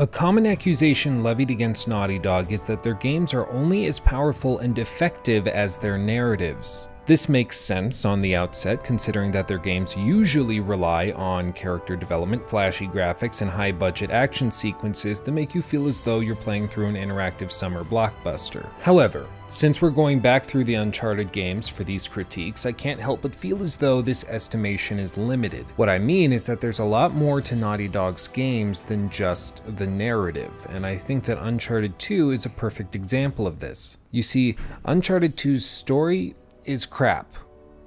A common accusation levied against Naughty Dog is that their games are only as powerful and effective as their narratives. This makes sense on the outset, considering that their games usually rely on character development, flashy graphics, and high budget action sequences that make you feel as though you're playing through an interactive summer blockbuster. However, since we're going back through the Uncharted games for these critiques, I can't help but feel as though this estimation is limited. What I mean is that there's a lot more to Naughty Dog's games than just the narrative, and I think that Uncharted 2 is a perfect example of this. You see, Uncharted 2's story is crap.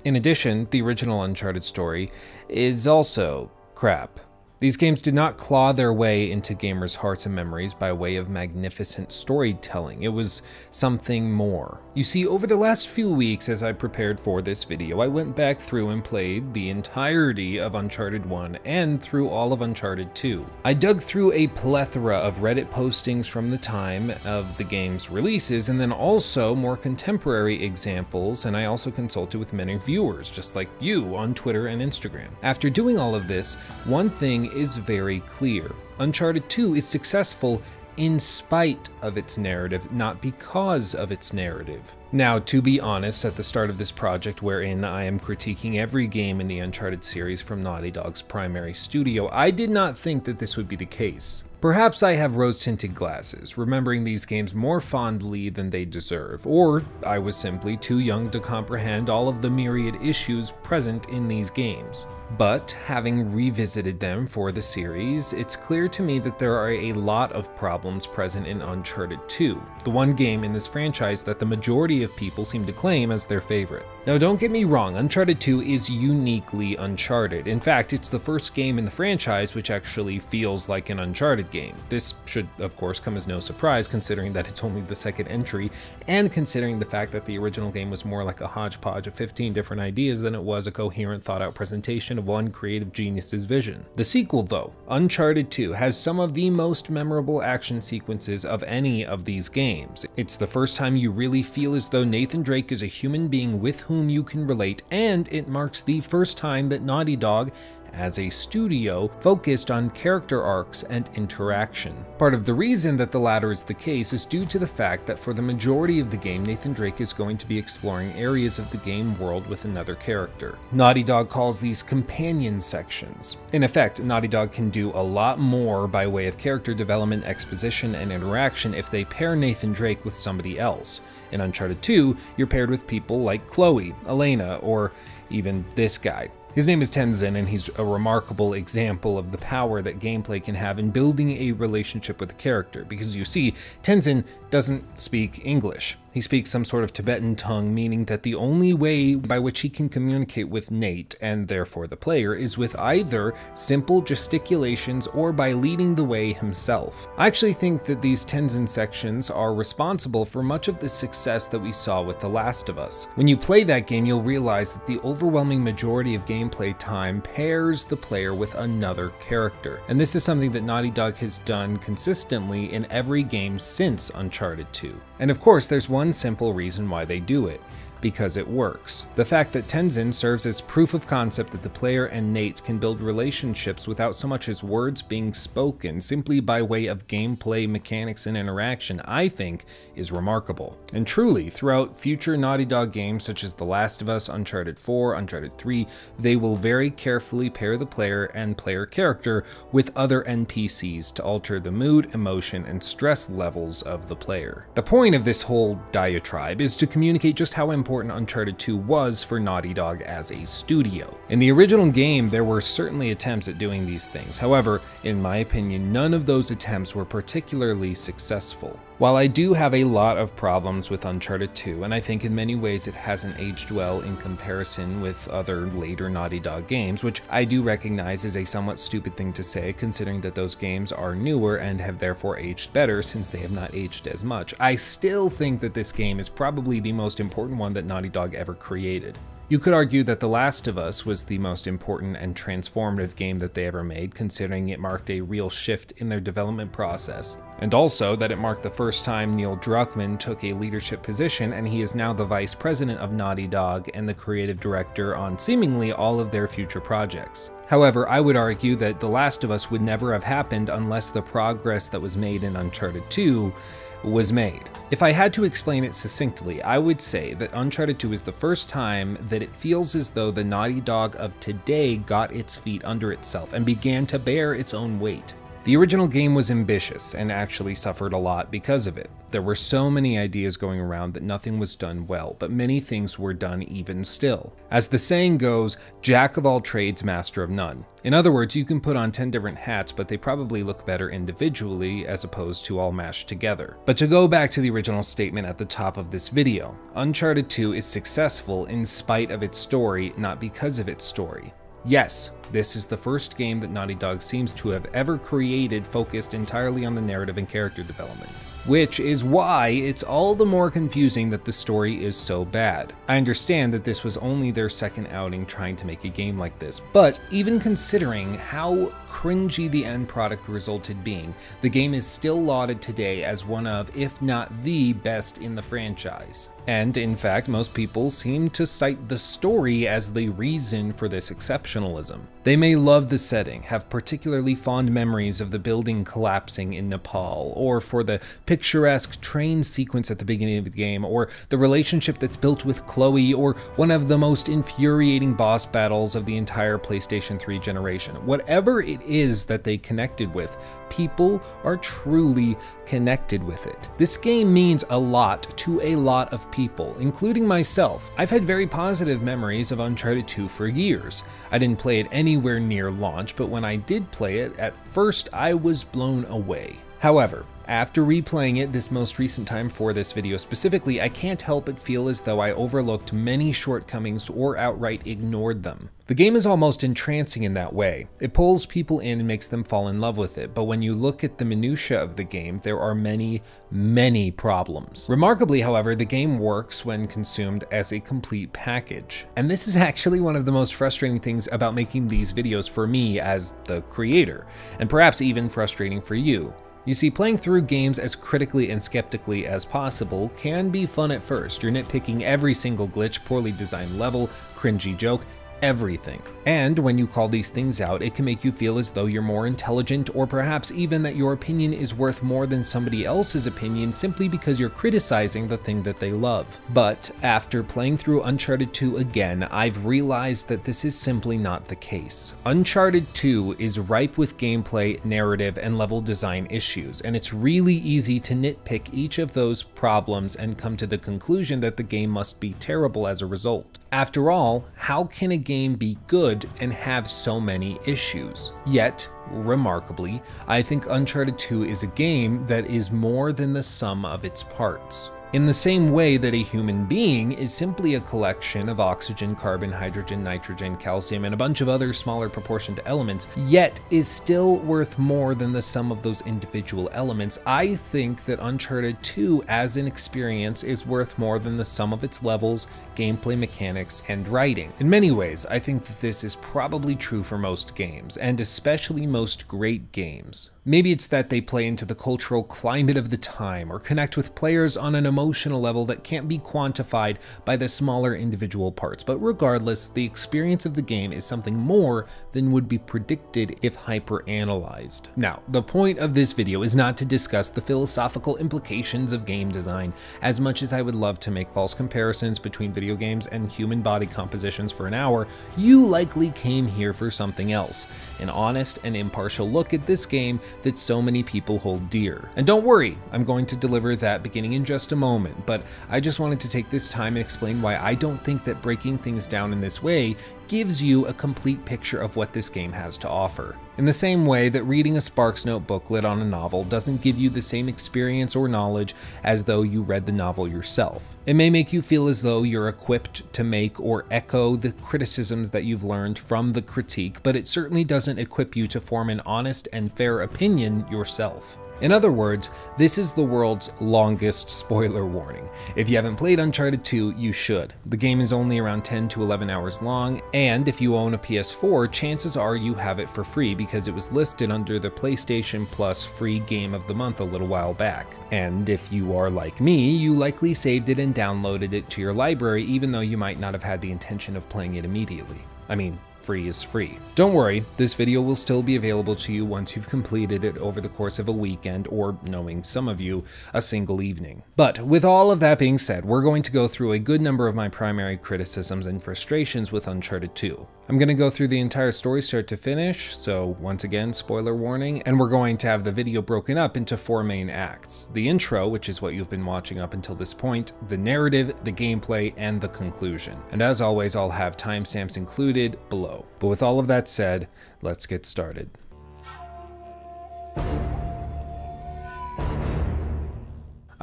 In addition, the original Uncharted story is also crap. These games did not claw their way into gamers' hearts and memories by way of magnificent storytelling. It was something more. You see, over the last few weeks as I prepared for this video, I went back through and played the entirety of Uncharted 1 and through all of Uncharted 2. I dug through a plethora of Reddit postings from the time of the game's releases and then also more contemporary examples, and I also consulted with many viewers, just like you on Twitter and Instagram. After doing all of this, one thing is very clear. Uncharted 2 is successful in spite of its narrative, not because of its narrative. Now, to be honest, at the start of this project wherein I am critiquing every game in the Uncharted series from Naughty Dog's primary studio, I did not think that this would be the case. Perhaps I have rose-tinted glasses, remembering these games more fondly than they deserve, or I was simply too young to comprehend all of the myriad issues present in these games. But having revisited them for the series, it's clear to me that there are a lot of problems present in Uncharted 2, the one game in this franchise that the majority of people seem to claim as their favorite. Now don't get me wrong, Uncharted 2 is uniquely Uncharted. In fact, it's the first game in the franchise which actually feels like an Uncharted game. This should, of course, come as no surprise considering that it's only the second entry, and considering the fact that the original game was more like a hodgepodge of 15 different ideas than it was a coherent, thought out presentation of one creative genius's vision. The sequel, though, Uncharted 2, has some of the most memorable action sequences of any of these games. It's the first time you really feel as though Nathan Drake is a human being with whom you can relate, and it marks the first time that Naughty Dog as a studio focused on character arcs and interaction. Part of the reason that the latter is the case is due to the fact that for the majority of the game, Nathan Drake is going to be exploring areas of the game world with another character. Naughty Dog calls these companion sections. In effect, Naughty Dog can do a lot more by way of character development, exposition, and interaction if they pair Nathan Drake with somebody else. In Uncharted 2, you're paired with people like Chloe, Elena, or even this guy. His name is Tenzin, and he's a remarkable example of the power that gameplay can have in building a relationship with a character, because you see, Tenzin doesn't speak English. He speaks some sort of Tibetan tongue, meaning that the only way by which he can communicate with Nate, and therefore the player, is with either simple gesticulations or by leading the way himself. I actually think that these Tenzin sections are responsible for much of the success that we saw with The Last of Us. When you play that game, you'll realize that the overwhelming majority of gameplay time pairs the player with another character. And this is something that Naughty Dog has done consistently in every game since Uncharted 2. And of course, there's one simple reason why they do it because it works. The fact that Tenzin serves as proof of concept that the player and Nate can build relationships without so much as words being spoken, simply by way of gameplay mechanics and interaction, I think is remarkable. And truly, throughout future Naughty Dog games such as The Last of Us, Uncharted 4, Uncharted 3, they will very carefully pair the player and player character with other NPCs to alter the mood, emotion, and stress levels of the player. The point of this whole diatribe is to communicate just how important important Uncharted 2 was for Naughty Dog as a studio. In the original game, there were certainly attempts at doing these things. However, in my opinion, none of those attempts were particularly successful. While I do have a lot of problems with Uncharted 2, and I think in many ways it hasn't aged well in comparison with other later Naughty Dog games, which I do recognize is a somewhat stupid thing to say considering that those games are newer and have therefore aged better since they have not aged as much, I still think that this game is probably the most important one that Naughty Dog ever created. You could argue that The Last of Us was the most important and transformative game that they ever made, considering it marked a real shift in their development process. and also that it marked the first time Neil Druckmann took a leadership position and he is now the vice president of Naughty Dog and the creative director on seemingly all of their future projects. However, I would argue that The Last of Us would never have happened unless the progress that was made in Uncharted 2 was made. If I had to explain it succinctly, I would say that Uncharted 2 is the first time that it feels as though the Naughty Dog of today got its feet under itself and began to bear its own weight. The original game was ambitious and actually suffered a lot because of it. There were so many ideas going around that nothing was done well, but many things were done even still. As the saying goes, jack of all trades, master of none. In other words, you can put on 10 different hats, but they probably look better individually as opposed to all mashed together. But to go back to the original statement at the top of this video, Uncharted 2 is successful in spite of its story, not because of its story. Yes, this is the first game that Naughty Dog seems to have ever created focused entirely on the narrative and character development. Which is why it's all the more confusing that the story is so bad. I understand that this was only their second outing trying to make a game like this, but even considering how cringy the end product resulted being, the game is still lauded today as one of, if not the best in the franchise. And in fact, most people seem to cite the story as the reason for this exceptionalism. They may love the setting, have particularly fond memories of the building collapsing in Nepal, or for the picturesque train sequence at the beginning of the game, or the relationship that's built with Chloe, or one of the most infuriating boss battles of the entire PlayStation 3 generation. Whatever it is that they connected with, people are truly connected with it. This game means a lot to a lot of people, including myself. I've had very positive memories of Uncharted 2 for years. I didn't play it anywhere near launch, but when I did play it, at first I was blown away. However, after replaying it this most recent time for this video specifically, I can't help but feel as though I overlooked many shortcomings or outright ignored them. The game is almost entrancing in that way. It pulls people in and makes them fall in love with it, but when you look at the minutia of the game, there are many, many problems. Remarkably, however, the game works when consumed as a complete package. And this is actually one of the most frustrating things about making these videos for me as the creator, and perhaps even frustrating for you. You see, playing through games as critically and skeptically as possible can be fun at first. You're nitpicking every single glitch, poorly designed level, cringy joke, everything. And when you call these things out, it can make you feel as though you're more intelligent or perhaps even that your opinion is worth more than somebody else's opinion simply because you're criticizing the thing that they love. But after playing through Uncharted 2 again, I've realized that this is simply not the case. Uncharted 2 is ripe with gameplay, narrative, and level design issues, and it's really easy to nitpick each of those problems and come to the conclusion that the game must be terrible as a result. After all, how can a game be good and have so many issues? Yet, remarkably, I think Uncharted 2 is a game that is more than the sum of its parts. In the same way that a human being is simply a collection of oxygen, carbon, hydrogen, nitrogen, calcium, and a bunch of other smaller proportioned elements, yet is still worth more than the sum of those individual elements, I think that Uncharted 2 as an experience is worth more than the sum of its levels, gameplay mechanics, and writing. In many ways, I think that this is probably true for most games, and especially most great games. Maybe it's that they play into the cultural climate of the time or connect with players on an emotional level that can't be quantified by the smaller individual parts, but regardless, the experience of the game is something more than would be predicted if hyper-analyzed. Now, the point of this video is not to discuss the philosophical implications of game design, as much as I would love to make false comparisons between video games and human body compositions for an hour, you likely came here for something else, an honest and impartial look at this game that so many people hold dear. And don't worry, I'm going to deliver that beginning in just a moment, but I just wanted to take this time and explain why I don't think that breaking things down in this way gives you a complete picture of what this game has to offer. In the same way that reading a Sparks Note booklet on a novel doesn't give you the same experience or knowledge as though you read the novel yourself. It may make you feel as though you're equipped to make or echo the criticisms that you've learned from the critique, but it certainly doesn't equip you to form an honest and fair opinion yourself. In other words, this is the world's longest spoiler warning. If you haven't played Uncharted 2, you should. The game is only around 10 to 11 hours long, and if you own a PS4, chances are you have it for free because it was listed under the PlayStation Plus free game of the month a little while back. And if you are like me, you likely saved it and downloaded it to your library even though you might not have had the intention of playing it immediately. I mean, free is free. Don't worry, this video will still be available to you once you've completed it over the course of a weekend, or knowing some of you, a single evening. But with all of that being said, we're going to go through a good number of my primary criticisms and frustrations with Uncharted 2. I'm going to go through the entire story start to finish, so once again, spoiler warning, and we're going to have the video broken up into four main acts. The intro, which is what you've been watching up until this point, the narrative, the gameplay, and the conclusion. And as always, I'll have timestamps included below. But with all of that said, let's get started.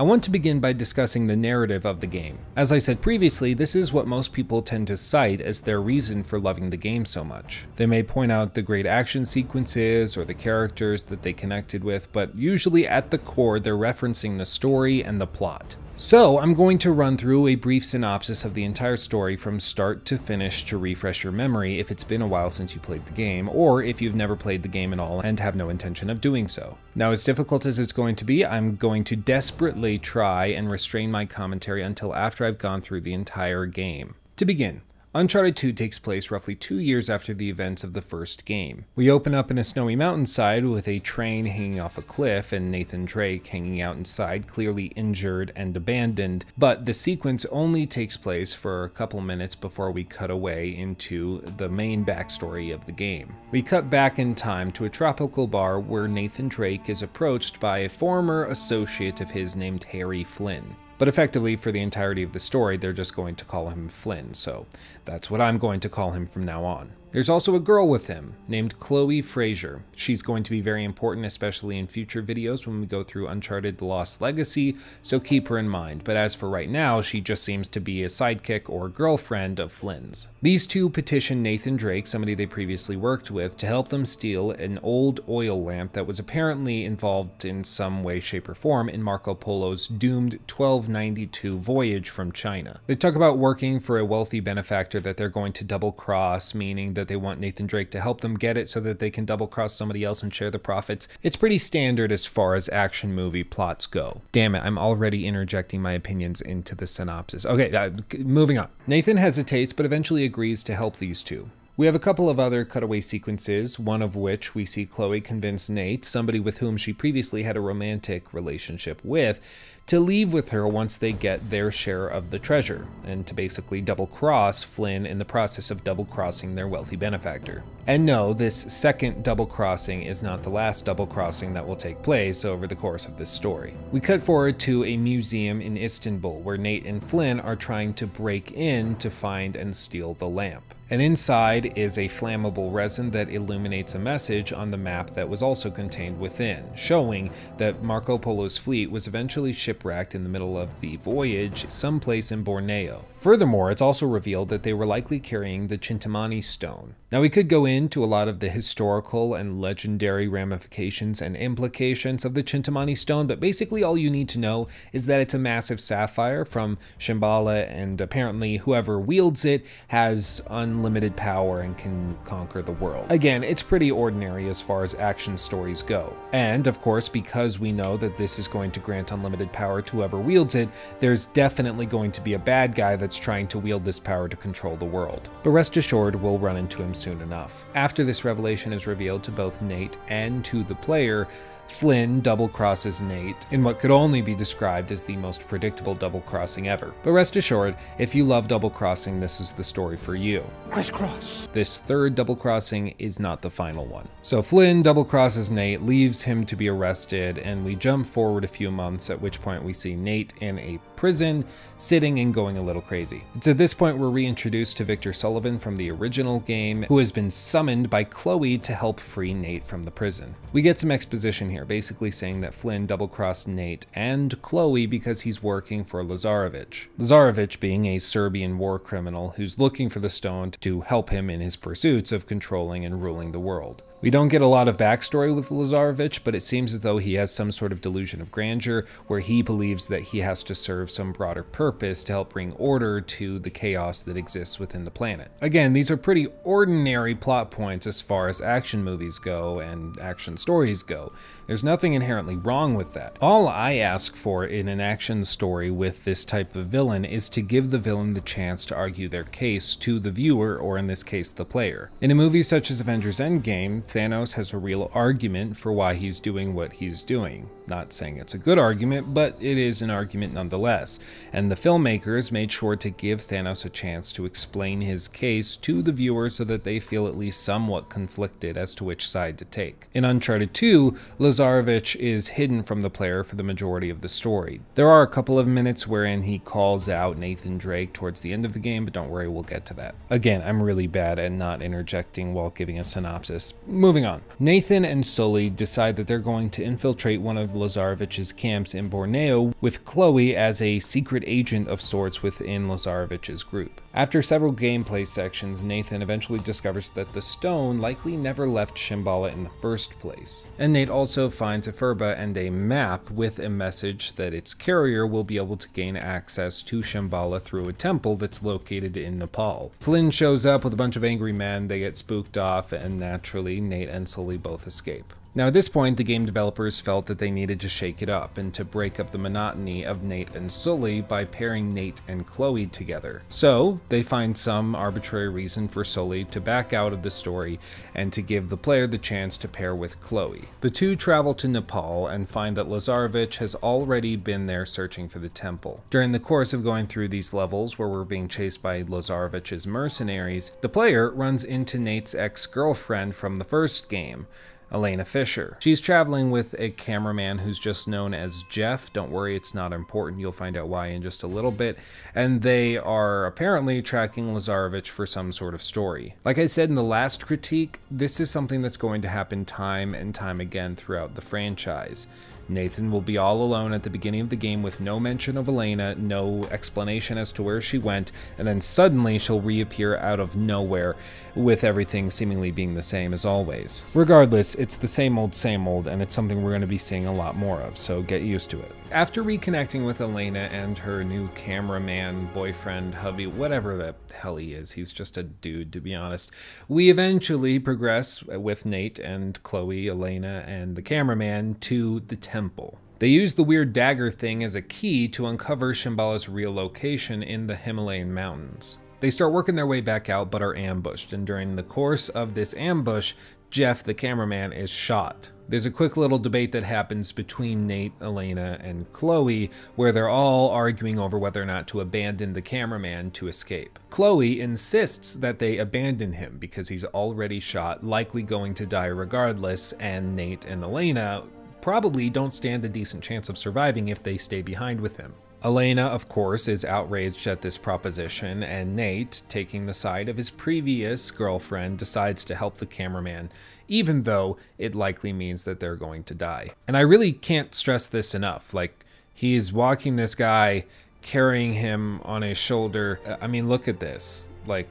I want to begin by discussing the narrative of the game. As I said previously, this is what most people tend to cite as their reason for loving the game so much. They may point out the great action sequences or the characters that they connected with, but usually at the core they're referencing the story and the plot. So I'm going to run through a brief synopsis of the entire story from start to finish to refresh your memory if it's been a while since you played the game, or if you've never played the game at all and have no intention of doing so. Now as difficult as it's going to be, I'm going to desperately try and restrain my commentary until after I've gone through the entire game. To begin, Uncharted 2 takes place roughly two years after the events of the first game. We open up in a snowy mountainside with a train hanging off a cliff and Nathan Drake hanging out inside, clearly injured and abandoned, but the sequence only takes place for a couple minutes before we cut away into the main backstory of the game. We cut back in time to a tropical bar where Nathan Drake is approached by a former associate of his named Harry Flynn. But effectively, for the entirety of the story, they're just going to call him Flynn, so that's what I'm going to call him from now on. There's also a girl with him named Chloe Frazer. She's going to be very important, especially in future videos when we go through Uncharted The Lost Legacy, so keep her in mind. But as for right now, she just seems to be a sidekick or girlfriend of Flynn's. These two petition Nathan Drake, somebody they previously worked with, to help them steal an old oil lamp that was apparently involved in some way, shape, or form in Marco Polo's doomed 1292 voyage from China. They talk about working for a wealthy benefactor that they're going to double cross, meaning that that they want Nathan Drake to help them get it so that they can double cross somebody else and share the profits. It's pretty standard as far as action movie plots go. Damn it, I'm already interjecting my opinions into the synopsis. Okay, uh, moving on. Nathan hesitates but eventually agrees to help these two. We have a couple of other cutaway sequences, one of which we see Chloe convince Nate, somebody with whom she previously had a romantic relationship with, to leave with her once they get their share of the treasure, and to basically double cross Flynn in the process of double crossing their wealthy benefactor. And no, this second double crossing is not the last double crossing that will take place over the course of this story. We cut forward to a museum in Istanbul where Nate and Flynn are trying to break in to find and steal the lamp. And inside is a flammable resin that illuminates a message on the map that was also contained within, showing that Marco Polo's fleet was eventually shipwrecked in the middle of the voyage someplace in Borneo. Furthermore, it's also revealed that they were likely carrying the Chintamani stone. Now, we could go into a lot of the historical and legendary ramifications and implications of the Chintamani stone, but basically all you need to know is that it's a massive sapphire from Shambhala, and apparently whoever wields it has unlimited power and can conquer the world. Again, it's pretty ordinary as far as action stories go. And, of course, because we know that this is going to grant unlimited power to whoever wields it, there's definitely going to be a bad guy that that's trying to wield this power to control the world. But rest assured, we'll run into him soon enough. After this revelation is revealed to both Nate and to the player, Flynn double crosses Nate in what could only be described as the most predictable double crossing ever. But rest assured, if you love double crossing, this is the story for you. Crisscross. This third double crossing is not the final one. So Flynn double crosses Nate, leaves him to be arrested, and we jump forward a few months, at which point we see Nate in a prison, sitting and going a little crazy. It's at this point we're reintroduced to Victor Sullivan from the original game, who has been summoned by Chloe to help free Nate from the prison. We get some exposition here basically saying that Flynn double-crossed Nate and Chloe because he's working for Lazarevich. Lazarevich being a Serbian war criminal who's looking for the stone to help him in his pursuits of controlling and ruling the world. We don't get a lot of backstory with Lazarevich, but it seems as though he has some sort of delusion of grandeur where he believes that he has to serve some broader purpose to help bring order to the chaos that exists within the planet. Again, these are pretty ordinary plot points as far as action movies go and action stories go. There's nothing inherently wrong with that. All I ask for in an action story with this type of villain is to give the villain the chance to argue their case to the viewer, or in this case, the player. In a movie such as Avengers Endgame, Thanos has a real argument for why he's doing what he's doing. Not saying it's a good argument, but it is an argument nonetheless. And the filmmakers made sure to give Thanos a chance to explain his case to the viewer so that they feel at least somewhat conflicted as to which side to take. In Uncharted 2, Lazarevich is hidden from the player for the majority of the story. There are a couple of minutes wherein he calls out Nathan Drake towards the end of the game, but don't worry, we'll get to that. Again, I'm really bad at not interjecting while giving a synopsis. Moving on. Nathan and Sully decide that they're going to infiltrate one of Lazarevich's camps in Borneo with Chloe as a secret agent of sorts within Lazarevich's group. After several gameplay sections, Nathan eventually discovers that the stone likely never left Shambhala in the first place. And Nate also finds a Phurba and a map with a message that its carrier will be able to gain access to Shambhala through a temple that's located in Nepal. Flynn shows up with a bunch of angry men, they get spooked off, and naturally, Nate and Sully both escape. Now at this point, the game developers felt that they needed to shake it up and to break up the monotony of Nate and Sully by pairing Nate and Chloe together. So, they find some arbitrary reason for Sully to back out of the story and to give the player the chance to pair with Chloe. The two travel to Nepal and find that Lazarevich has already been there searching for the temple. During the course of going through these levels where we're being chased by Lazarevich's mercenaries, the player runs into Nate's ex-girlfriend from the first game, Elena Fisher. She's traveling with a cameraman who's just known as Jeff. Don't worry, it's not important. You'll find out why in just a little bit. And they are apparently tracking Lazarevich for some sort of story. Like I said in the last critique, this is something that's going to happen time and time again throughout the franchise. Nathan will be all alone at the beginning of the game with no mention of Elena, no explanation as to where she went, and then suddenly she'll reappear out of nowhere with everything seemingly being the same as always. Regardless, it's the same old, same old, and it's something we're going to be seeing a lot more of, so get used to it. After reconnecting with Elena and her new cameraman, boyfriend, hubby, whatever the hell he is, he's just a dude to be honest, we eventually progress with Nate and Chloe, Elena, and the cameraman to the temple. They use the weird dagger thing as a key to uncover Shambhala's real location in the Himalayan mountains. They start working their way back out but are ambushed, and during the course of this ambush, Jeff, the cameraman, is shot. There's a quick little debate that happens between Nate, Elena, and Chloe, where they're all arguing over whether or not to abandon the cameraman to escape. Chloe insists that they abandon him because he's already shot, likely going to die regardless, and Nate and Elena probably don't stand a decent chance of surviving if they stay behind with him. Elena, of course, is outraged at this proposition, and Nate, taking the side of his previous girlfriend, decides to help the cameraman, even though it likely means that they're going to die. And I really can't stress this enough. Like, he's walking this guy, carrying him on his shoulder. I mean, look at this. Like,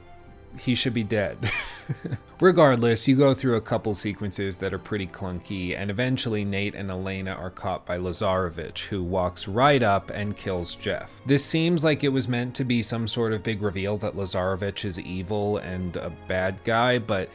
he should be dead. Regardless, you go through a couple sequences that are pretty clunky, and eventually Nate and Elena are caught by Lazarevich, who walks right up and kills Jeff. This seems like it was meant to be some sort of big reveal that Lazarevich is evil and a bad guy, but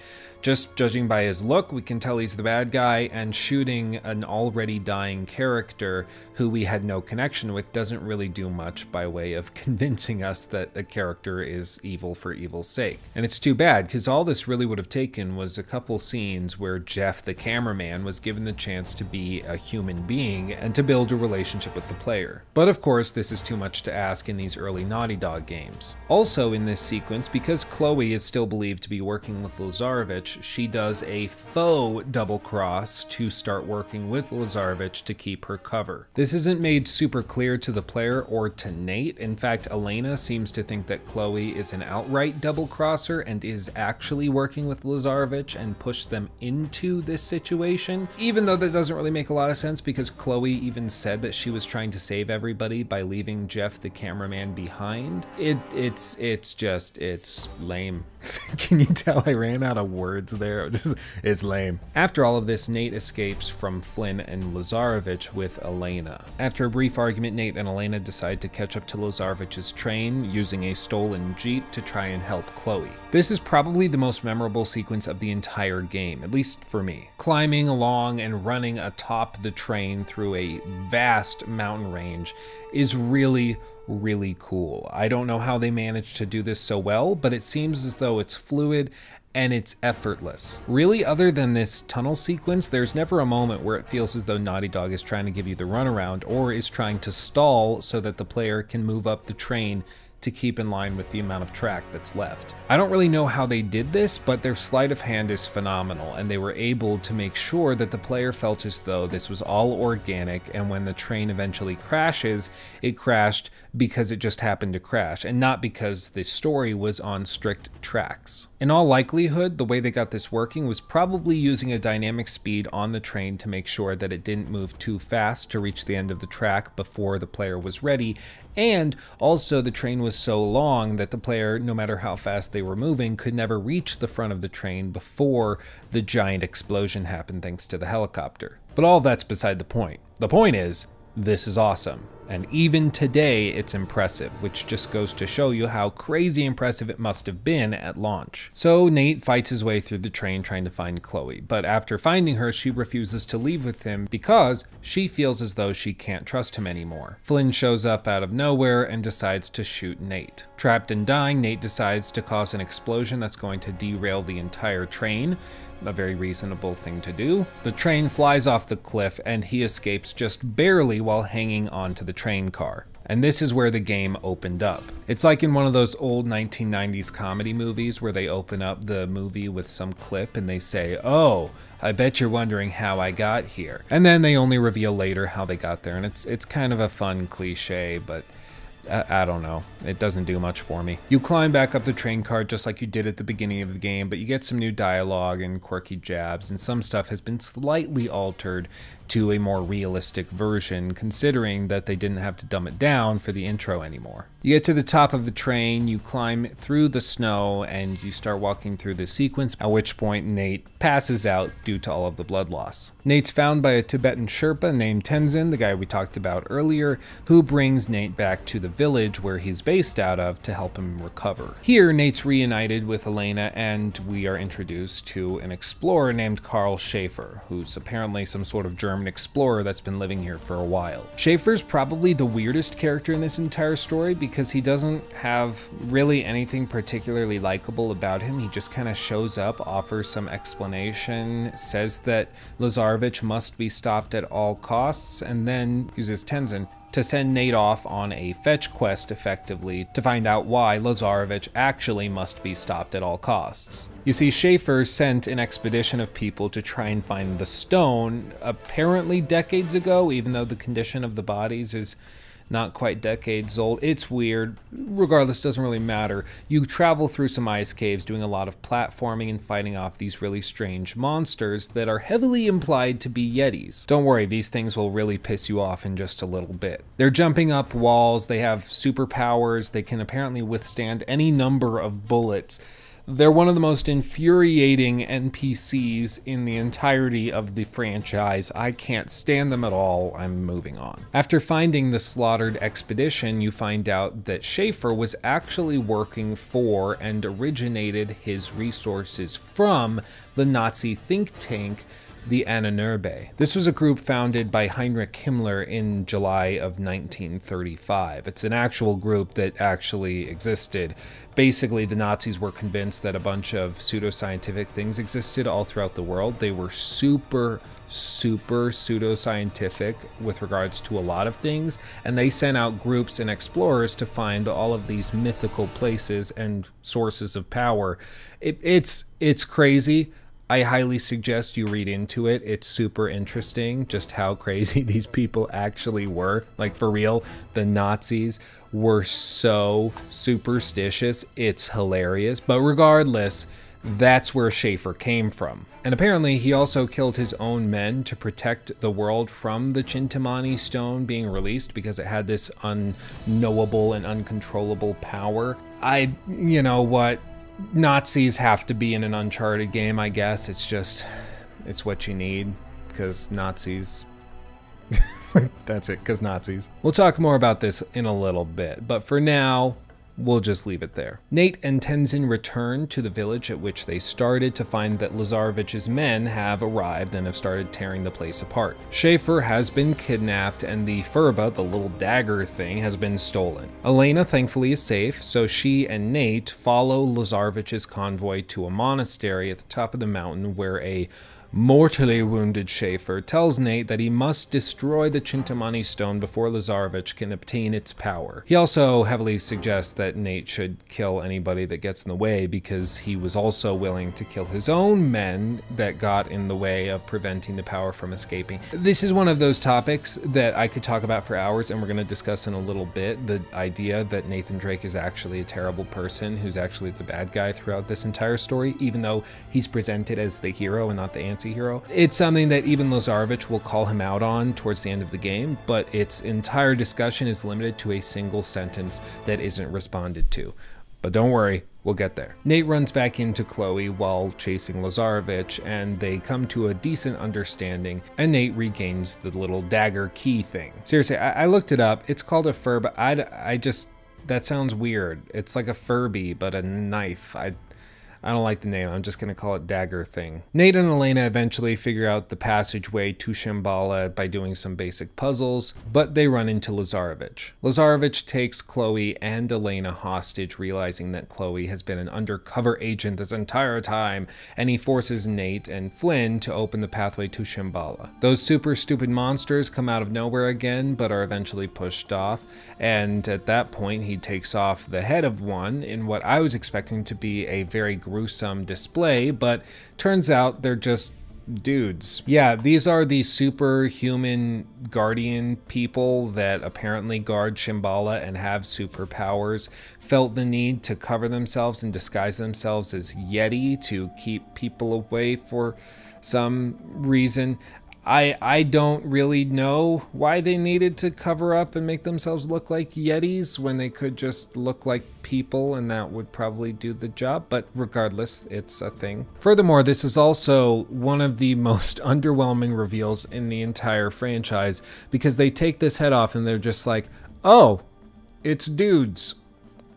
just judging by his look, we can tell he's the bad guy, and shooting an already dying character who we had no connection with doesn't really do much by way of convincing us that a character is evil for evil's sake. And it's too bad, because all this really would have taken was a couple scenes where Jeff, the cameraman, was given the chance to be a human being and to build a relationship with the player. But of course, this is too much to ask in these early Naughty Dog games. Also in this sequence, because Chloe is still believed to be working with Lazarevich, she does a faux double cross to start working with Lazarevich to keep her cover. This isn't made super clear to the player or to Nate. In fact, Elena seems to think that Chloe is an outright double crosser and is actually working with Lazarevich and pushed them into this situation. Even though that doesn't really make a lot of sense because Chloe even said that she was trying to save everybody by leaving Jeff the cameraman behind. It it's it's just it's lame. Can you tell I ran out of words there? It's lame. After all of this, Nate escapes from Flynn and Lazarevich with Elena. After a brief argument, Nate and Elena decide to catch up to Lazarevich's train using a stolen Jeep to try and help Chloe. This is probably the most memorable sequence of the entire game, at least for me. Climbing along and running atop the train through a vast mountain range is really really cool. I don't know how they managed to do this so well, but it seems as though it's fluid and it's effortless. Really, other than this tunnel sequence, there's never a moment where it feels as though Naughty Dog is trying to give you the runaround or is trying to stall so that the player can move up the train to keep in line with the amount of track that's left. I don't really know how they did this, but their sleight of hand is phenomenal, and they were able to make sure that the player felt as though this was all organic, and when the train eventually crashes, it crashed because it just happened to crash, and not because the story was on strict tracks. In all likelihood, the way they got this working was probably using a dynamic speed on the train to make sure that it didn't move too fast to reach the end of the track before the player was ready, and also the train was so long that the player, no matter how fast they were moving, could never reach the front of the train before the giant explosion happened thanks to the helicopter. But all that's beside the point. The point is, this is awesome. And even today, it's impressive, which just goes to show you how crazy impressive it must have been at launch. So Nate fights his way through the train trying to find Chloe, but after finding her, she refuses to leave with him because she feels as though she can't trust him anymore. Flynn shows up out of nowhere and decides to shoot Nate. Trapped and dying, Nate decides to cause an explosion that's going to derail the entire train, a very reasonable thing to do. The train flies off the cliff and he escapes just barely while hanging onto the train car. And this is where the game opened up. It's like in one of those old 1990s comedy movies where they open up the movie with some clip and they say, Oh, I bet you're wondering how I got here. And then they only reveal later how they got there. And it's it's kind of a fun cliche, but I, I, don't know. It doesn't do much for me. You climb back up the train car just like you did at the beginning of the game, but you get some new dialogue and quirky jabs, and some stuff has been slightly altered to a more realistic version, considering that they didn't have to dumb it down for the intro anymore. You get to the top of the train, you climb through the snow, and you start walking through the sequence, at which point Nate passes out due to all of the blood loss. Nate's found by a Tibetan Sherpa named Tenzin, the guy we talked about earlier, who brings Nate back to the village where he's based out of to help him recover. Here, Nate's reunited with Elena, and we are introduced to an explorer named Carl Schaefer, who's apparently some sort of German German explorer that's been living here for a while. Schaefer's probably the weirdest character in this entire story because he doesn't have really anything particularly likable about him. He just kind of shows up, offers some explanation, says that Lazarevich must be stopped at all costs, and then uses Tenzin to send Nate off on a fetch quest effectively to find out why Lazarevich actually must be stopped at all costs. You see, Schaefer sent an expedition of people to try and find the stone, apparently decades ago, even though the condition of the bodies is not quite decades old. It's weird. Regardless, doesn't really matter. You travel through some ice caves doing a lot of platforming and fighting off these really strange monsters that are heavily implied to be Yetis. Don't worry, these things will really piss you off in just a little bit. They're jumping up walls, they have superpowers, they can apparently withstand any number of bullets. They're one of the most infuriating NPCs in the entirety of the franchise. I can't stand them at all. I'm moving on. After finding the slaughtered expedition, you find out that Schaefer was actually working for and originated his resources from the Nazi think tank the Ahnenerbe. This was a group founded by Heinrich Himmler in July of 1935. It's an actual group that actually existed. Basically, the Nazis were convinced that a bunch of pseudoscientific things existed all throughout the world. They were super, super pseudoscientific with regards to a lot of things, and they sent out groups and explorers to find all of these mythical places and sources of power. It, it's it's crazy I highly suggest you read into it. It's super interesting just how crazy these people actually were. Like, for real, the Nazis were so superstitious. It's hilarious. But regardless, That's where Schaefer came from. And apparently, he also killed his own men to protect the world from the Chintamani stone being released because it had this unknowable and uncontrollable power. I, you know what? Nazis have to be in an Uncharted game, I guess. It's just, it's what you need because Nazis. That's it, because Nazis. We'll talk more about this in a little bit, but for now, We'll just leave it there. Nate and Tenzin return to the village at which they started to find that Lazarevich's men have arrived and have started tearing the place apart. Schaefer has been kidnapped and the phurba, the little dagger thing, has been stolen. Elena thankfully is safe, so she and Nate follow Lazarevich's convoy to a monastery at the top of the mountain where a mortally wounded Schaefer tells Nate that he must destroy the Chintamani stone before Lazarevich can obtain its power. He also heavily suggests that Nate should kill anybody that gets in the way because he was also willing to kill his own men that got in the way of preventing the power from escaping. This is one of those topics that I could talk about for hours and we're going to discuss in a little bit. The idea that Nathan Drake is actually a terrible person who's actually the bad guy throughout this entire story, even though he's presented as the hero and not the anti anti-hero. It's something that even Lazarevich will call him out on towards the end of the game, but its entire discussion is limited to a single sentence that isn't responded to. But don't worry, we'll get there. Nate runs back into Chloe while chasing Lazarevich, and they come to a decent understanding, and Nate regains the little dagger key thing. Seriously, I, I looked it up. It's called a fur, but I, I just, that sounds weird. It's like a Furby, but a knife. I I don't like the name. I'm just going to call it Dagger Thing. Nate and Elena eventually figure out the passageway to Shambhala by doing some basic puzzles, but they run into Lazarevich. Lazarevich takes Chloe and Elena hostage, realizing that Chloe has been an undercover agent this entire time, and he forces Nate and Flynn to open the pathway to Shambhala. Those super stupid monsters come out of nowhere again, but are eventually pushed off, and at that point he takes off the head of one in what I was expecting to be a very gruesome display, but turns out they're just dudes. Yeah, these are the superhuman guardian people that apparently guard Shambhala and have superpowers. Felt the need to cover themselves and disguise themselves as Yeti to keep people away for some reason. I I don't really know why they needed to cover up and make themselves look like yetis when they could just look like people and that would probably do the job, but regardless, it's a thing. Furthermore, this is also one of the most underwhelming reveals in the entire franchise because they take this head off and they're just like, "Oh, it's dudes."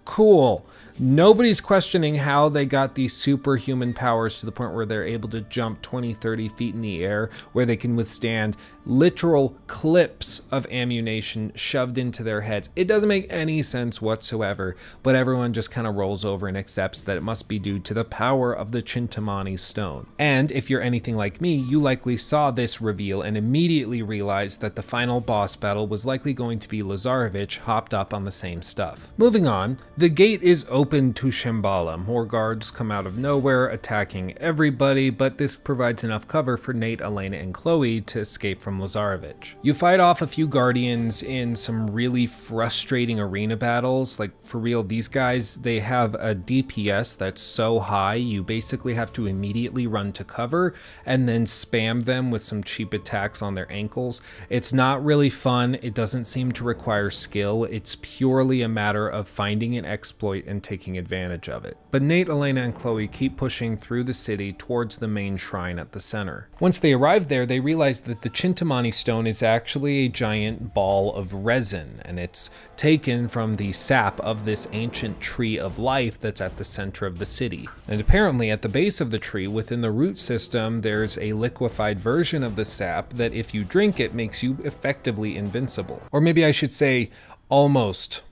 Cool. Nobody's questioning how they got these superhuman powers to the point where they're able to jump 20, 30 feet in the air, where they can withstand literal clips of ammunition shoved into their heads. It doesn't make any sense whatsoever, but everyone just kind of rolls over and accepts that it must be due to the power of the Chintamani stone. And if you're anything like me, you likely saw this reveal and immediately realized that the final boss battle was likely going to be Lazarevich hopped up on the same stuff. Moving on, the gate is open open to Shambhala. More guards come out of nowhere, attacking everybody, but this provides enough cover for Nate, Elena, and Chloe to escape from Lazarevich. You fight off a few guardians in some really frustrating arena battles. Like, for real, these guys, they have a DPS that's so high, you basically have to immediately run to cover and then spam them with some cheap attacks on their ankles. It's not really fun. It doesn't seem to require skill. It's purely a matter of finding an exploit and taking taking advantage of it. But Nate, Elena, and Chloe keep pushing through the city towards the main shrine at the center. Once they arrive there, they realize that the Chintamani stone is actually a giant ball of resin, and it's taken from the sap of this ancient tree of life that's at the center of the city. And apparently, at the base of the tree, within the root system, there's a liquefied version of the sap that if you drink it makes you effectively invincible. Or maybe I should say, almost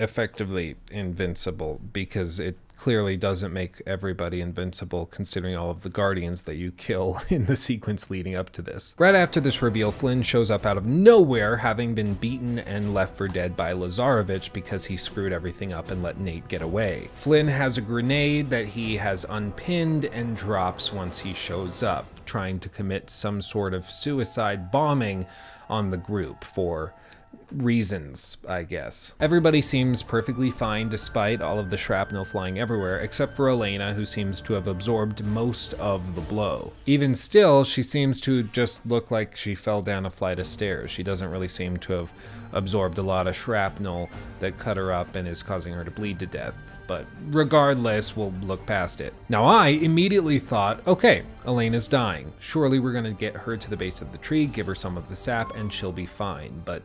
effectively invincible because it clearly doesn't make everybody invincible considering all of the guardians that you kill in the sequence leading up to this. Right after this reveal, Flynn shows up out of nowhere having been beaten and left for dead by Lazarevich because he screwed everything up and let Nate get away. Flynn has a grenade that he has unpinned and drops once he shows up, trying to commit some sort of suicide bombing on the group for reasons, I guess. Everybody seems perfectly fine despite all of the shrapnel flying everywhere, except for Elena, who seems to have absorbed most of the blow. Even still, she seems to just look like she fell down a flight of stairs. She doesn't really seem to have absorbed a lot of shrapnel that cut her up and is causing her to bleed to death. But regardless, we'll look past it. Now, I immediately thought, okay, Elena's dying. Surely we're to get her to the base of the tree, give her some of the sap, and she'll be fine. But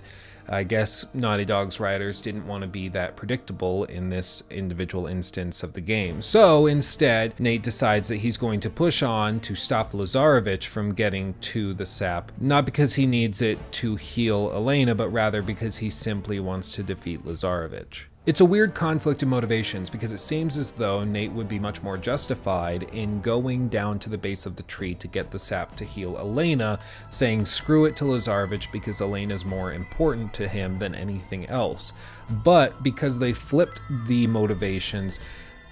I guess Naughty Dog's writers didn't want to be that predictable in this individual instance of the game. So instead, Nate decides that he's going to push on to stop Lazarevich from getting to the sap, not because he needs it to heal Elena, but rather because he simply wants to defeat Lazarevich. It's a weird conflict of motivations because it seems as though Nate would be much more justified in going down to the base of the tree to get the sap to heal Elena, saying screw it to Lazarevich because Elena's more important to him than anything else. But because they flipped the motivations,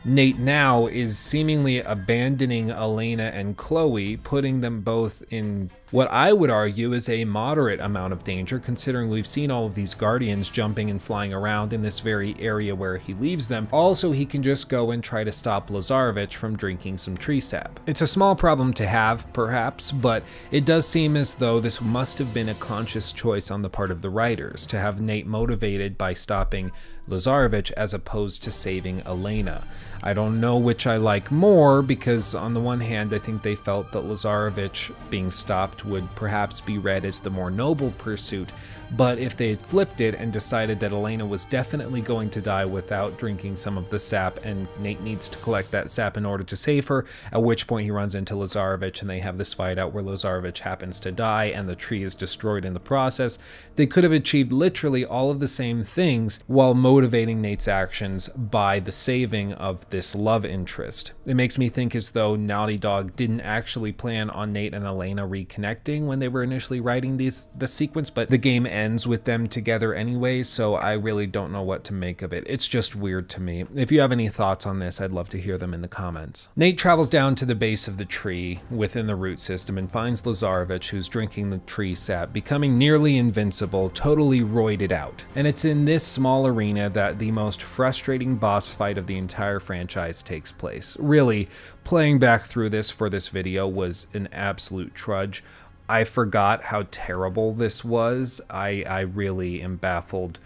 Nate now is seemingly abandoning Elena and Chloe, putting them both in what I would argue is a moderate amount of danger, considering we've seen all of these Guardians jumping and flying around in this very area where he leaves them. Also, he can just go and try to stop Lazarevich from drinking some tree sap. It's a small problem to have, perhaps, but it does seem as though this must have been a conscious choice on the part of the writers, to have Nate motivated by stopping Lazarevich as opposed to saving Elena. I don't know which I like more because on the one hand I think they felt that Lazarevich being stopped would perhaps be read as the more noble pursuit, but if they had flipped it and decided that Elena was definitely going to die without drinking some of the sap and Nate needs to collect that sap in order to save her, at which point he runs into Lazarevich and they have this fight out where Lazarevich happens to die and the tree is destroyed in the process, they could have achieved literally all of the same things while motivating Nate's actions by the saving of this love interest. It makes me think as though Naughty Dog didn't actually plan on Nate and Elena reconnecting when they were initially writing these the sequence, but the game ends with them together anyway, so I really don't know what to make of it. It's just weird to me. If you have any thoughts on this, I'd love to hear them in the comments. Nate travels down to the base of the tree within the root system and finds Lazarevich, who's drinking the tree sap, becoming nearly invincible, totally roided out. And it's in this small arena that the most frustrating boss fight of the entire franchise takes place. Really, playing back through this for this video was an absolute trudge. I forgot how terrible this was. I, I really am baffled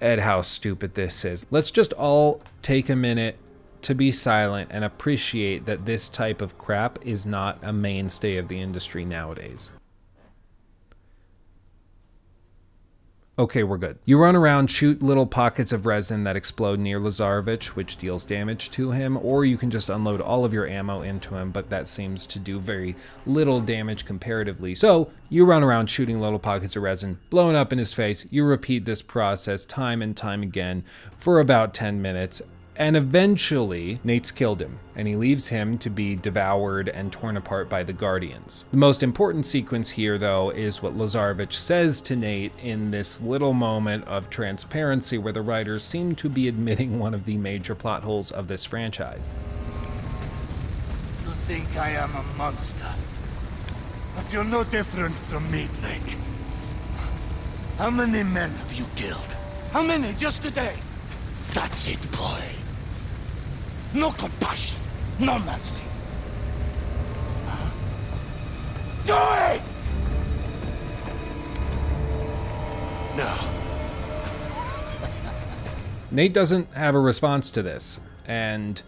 at how stupid this is. Let's just all take a minute to be silent and appreciate that this type of crap is not a mainstay of the industry nowadays. Okay, we're good. You run around, shoot little pockets of resin that explode near Lazarevich, which deals damage to him, or you can just unload all of your ammo into him, but that seems to do very little damage comparatively. So you run around shooting little pockets of resin, blowing up in his face. You repeat this process time and time again for about 10 minutes, and eventually, Nate's killed him, and he leaves him to be devoured and torn apart by the Guardians. The most important sequence here, though, is what Lazarevich says to Nate in this little moment of transparency where the writers seem to be admitting one of the major plot holes of this franchise. You think I am a monster, but you're no different from me, Drake. How many men have you killed? How many just today? That's it, boy. No compassion, no mercy. Do it! No. Nate doesn't have a response to this, and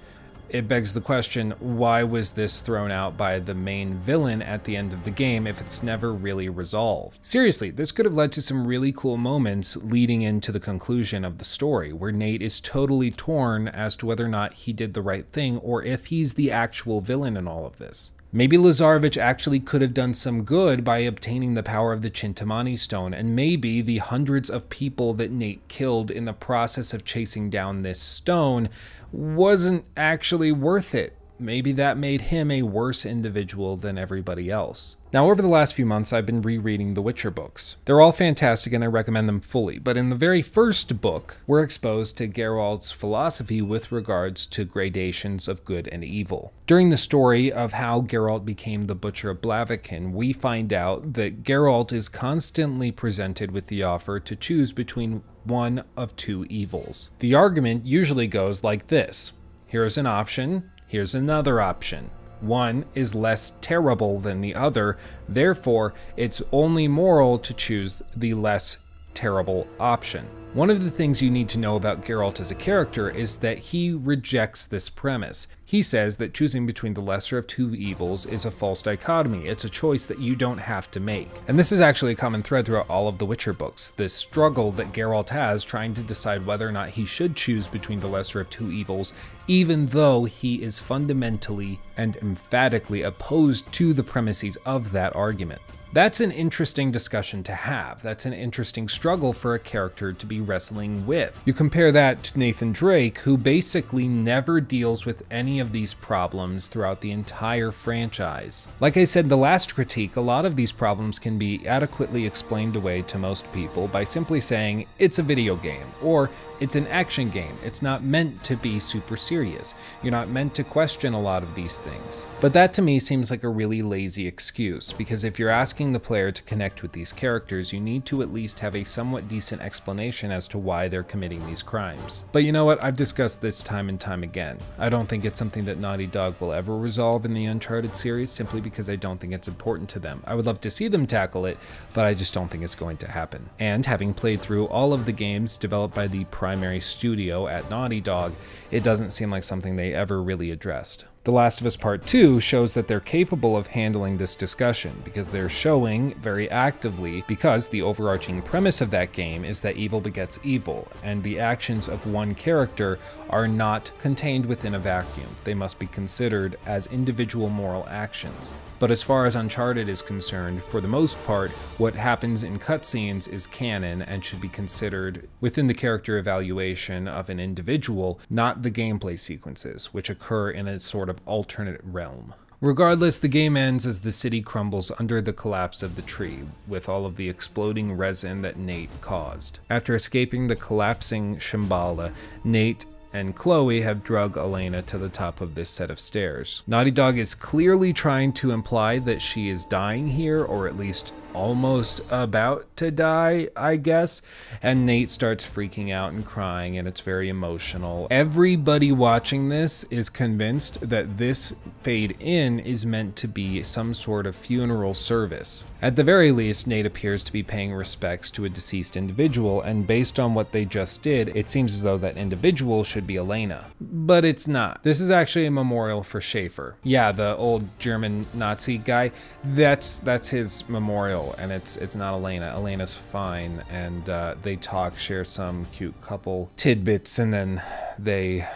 it begs the question why was this thrown out by the main villain at the end of the game if it's never really resolved? Seriously, this could have led to some really cool moments leading into the conclusion of the story, where Nate is totally torn as to whether or not he did the right thing or if he's the actual villain in all of this. Maybe Lazarevich actually could have done some good by obtaining the power of the Chintamani stone, and maybe the hundreds of people that Nate killed in the process of chasing down this stone wasn't actually worth it maybe that made him a worse individual than everybody else. Now, over the last few months, I've been rereading the Witcher books. They're all fantastic and I recommend them fully, but in the very first book, we're exposed to Geralt's philosophy with regards to gradations of good and evil. During the story of how Geralt became the Butcher of Blaviken, we find out that Geralt is constantly presented with the offer to choose between one of two evils. The argument usually goes like this Here's an option, here's another option. One is less terrible than the other, therefore, it's only moral to choose the less terrible option. One of the things you need to know about Geralt as a character is that he rejects this premise. He says that choosing between the lesser of two evils is a false dichotomy. It's a choice that you don't have to make. And this is actually a common thread throughout all of the Witcher books. This struggle that Geralt has trying to decide whether or not he should choose between the lesser of two evils, even though he is fundamentally and emphatically opposed to the premises of that argument. That's an interesting discussion to have. That's an interesting struggle for a character to be wrestling with. You compare that to Nathan Drake, who basically never deals with any of these problems throughout the entire franchise. Like I said, the last critique, a lot of these problems can be adequately explained away to most people by simply saying it's a video game, or it's an action game. It's not meant to be super serious. You're not meant to question a lot of these things. But that to me seems like a really lazy excuse, because if you're asking asking the player to connect with these characters, you need to at least have a somewhat decent explanation as to why they're committing these crimes. But you know what, I've discussed this time and time again. I don't think it's something that Naughty Dog will ever resolve in the Uncharted series simply because I don't think it's important to them. I would love to see them tackle it, but I just don't think it's going to happen. And having played through all of the games developed by the primary studio at Naughty Dog, it doesn't seem like something they ever really addressed. The Last of Us Part 2 shows that they're capable of handling this discussion because they're showing very actively because the overarching premise of that game is that evil begets evil and the actions of one character are not contained within a vacuum. They must be considered as individual moral actions. But as far as Uncharted is concerned, for the most part, what happens in cutscenes is canon and should be considered within the character evaluation of an individual, not the gameplay sequences, which occur in a sort of alternate realm. Regardless, the game ends as the city crumbles under the collapse of the tree, with all of the exploding resin that Nate caused. After escaping the collapsing Shambhala, Nate and Chloe have drug Elena to the top of this set of stairs. Naughty Dog is clearly trying to imply that she is dying here, or at least almost about to die, I guess. And Nate starts freaking out and crying, and it's very emotional. Everybody watching this is convinced that this fade in is meant to be some sort of funeral service. At the very least, Nate appears to be paying respects to a deceased individual, and based on what they just did, it seems as though that individual should be Elena. But it's not. This is actually a memorial for Schaefer. Yeah, the old German Nazi guy. That's that's his memorial and it's it's not Elena. Elena's fine, and uh, they talk, share some cute couple tidbits, and then they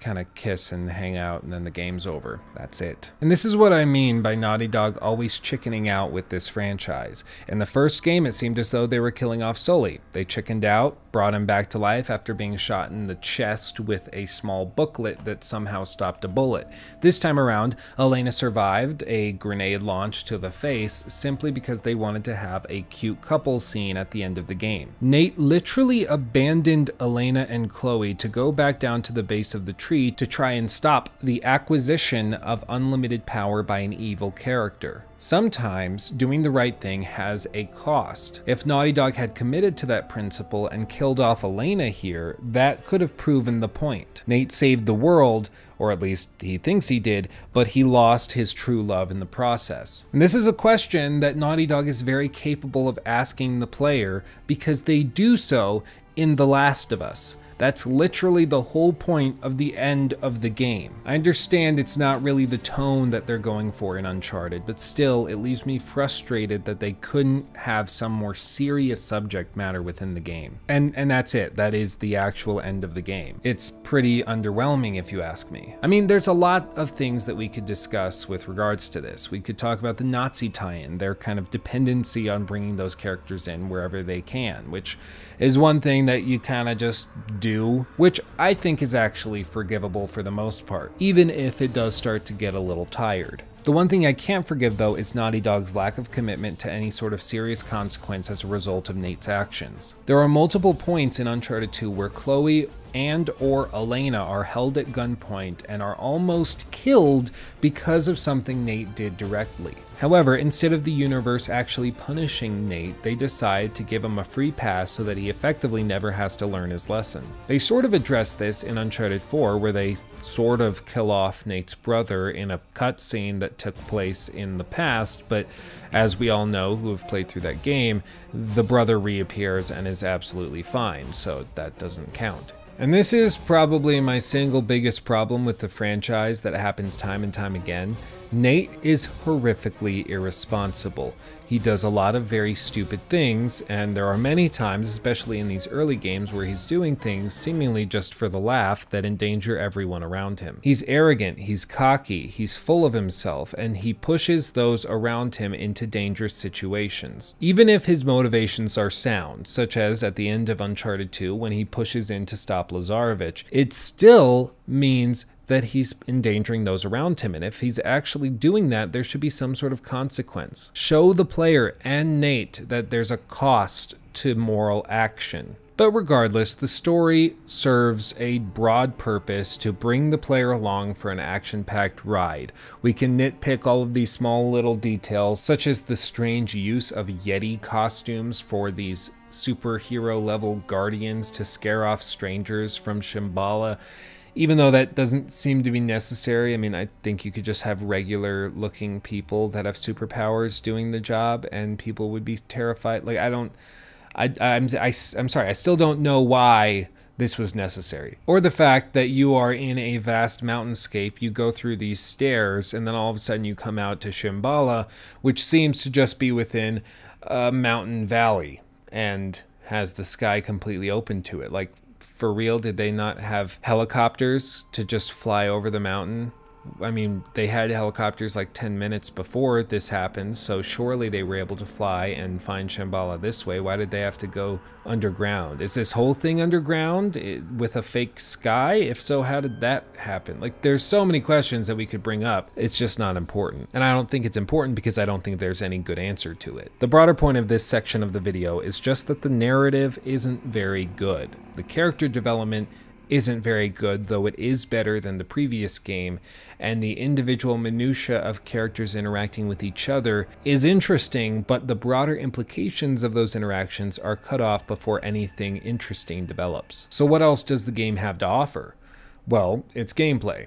kind of kiss and hang out and then the game's over. That's it. And this is what I mean by Naughty Dog always chickening out with this franchise. In the first game, it seemed as though they were killing off Sully. They chickened out, brought him back to life after being shot in the chest with a small booklet that somehow stopped a bullet. This time around, Elena survived a grenade launch to the face simply because they wanted to have a cute couple scene at the end of the game. Nate literally abandoned Elena and Chloe to go back down to the base of the tree tree to try and stop the acquisition of unlimited power by an evil character. Sometimes doing the right thing has a cost. If Naughty Dog had committed to that principle and killed off Elena here, that could have proven the point. Nate saved the world, or at least he thinks he did, but he lost his true love in the process. And this is a question that Naughty Dog is very capable of asking the player because they do so in The Last of Us. That's literally the whole point of the end of the game. I understand it's not really the tone that they're going for in Uncharted, but still, it leaves me frustrated that they couldn't have some more serious subject matter within the game. And and that's it. That is the actual end of the game. It's pretty underwhelming if you ask me. I mean, there's a lot of things that we could discuss with regards to this. We could talk about the Nazi tie-in, their kind of dependency on bringing those characters in wherever they can, which is one thing that you kind of just do which I think is actually forgivable for the most part, even if it does start to get a little tired. The one thing I can't forgive though is Naughty Dog's lack of commitment to any sort of serious consequence as a result of Nate's actions. There are multiple points in Uncharted 2 where Chloe and or Elena are held at gunpoint and are almost killed because of something Nate did directly. However, instead of the universe actually punishing Nate, they decide to give him a free pass so that he effectively never has to learn his lesson. They sort of address this in Uncharted 4, where they sort of kill off Nate's brother in a cutscene that took place in the past, but as we all know who have played through that game, the brother reappears and is absolutely fine, so that doesn't count. And this is probably my single biggest problem with the franchise that happens time and time again. Nate is horrifically irresponsible. He does a lot of very stupid things, and there are many times, especially in these early games, where he's doing things seemingly just for the laugh that endanger everyone around him. He's arrogant, he's cocky, he's full of himself, and he pushes those around him into dangerous situations. Even if his motivations are sound, such as at the end of Uncharted 2 when he pushes in to stop Lazarevich, it still means that he's endangering those around him. And if he's actually doing that, there should be some sort of consequence. Show the player and Nate that there's a cost to moral action. But regardless, the story serves a broad purpose to bring the player along for an action packed ride. We can nitpick all of these small little details, such as the strange use of Yeti costumes for these superhero level guardians to scare off strangers from Shambhala even though that doesn't seem to be necessary. I mean, I think you could just have regular looking people that have superpowers doing the job and people would be terrified. Like, I don't, I, I'm, I, I'm sorry, I still don't know why this was necessary. Or the fact that you are in a vast mountainscape, you go through these stairs, and then all of a sudden you come out to Shambhala, which seems to just be within a mountain valley and has the sky completely open to it. Like, for real? Did they not have helicopters to just fly over the mountain? I mean, they had helicopters like 10 minutes before this happened, so surely they were able to fly and find Shambhala this way. Why did they have to go underground? Is this whole thing underground eh, with a fake sky? If so, how did that happen? Like, there's so many questions that we could bring up. It's just not important. And I don't think it's important because I don't think there's any good answer to it. The broader point of this section of the video is just that the narrative isn't very good. The character development isn't very good, though it is better than the previous game, and the individual minutiae of characters interacting with each other is interesting, but the broader implications of those interactions are cut off before anything interesting develops. So what else does the game have to offer? Well, it's gameplay.